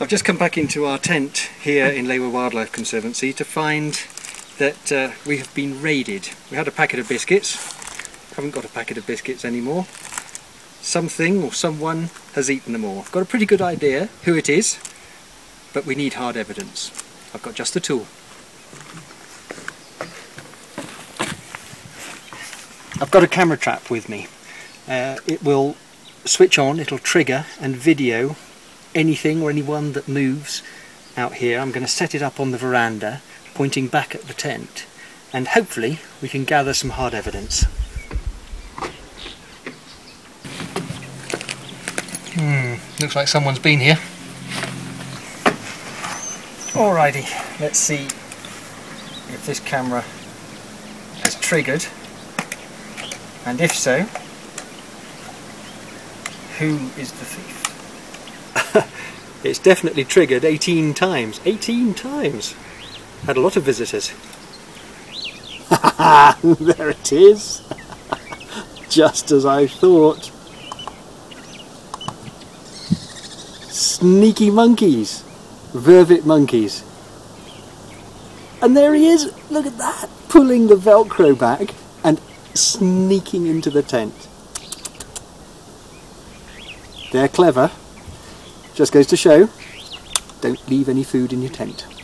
I've just come back into our tent here in Lewa Wildlife Conservancy to find that uh, we have been raided. We had a packet of biscuits, haven't got a packet of biscuits anymore. Something or someone has eaten them all. I've got a pretty good idea who it is, but we need hard evidence. I've got just the tool. I've got a camera trap with me. Uh, it will switch on, it'll trigger and video anything or anyone that moves out here. I'm going to set it up on the veranda, pointing back at the tent, and hopefully we can gather some hard evidence. Hmm, looks like someone's been here. Alrighty, let's see if this camera has triggered, and if so, who is the thief? It's definitely triggered 18 times. 18 times! Had a lot of visitors. there it is! Just as I thought. Sneaky monkeys! Vervet monkeys. And there he is! Look at that! Pulling the velcro back and sneaking into the tent. They're clever. Just goes to show, don't leave any food in your tent.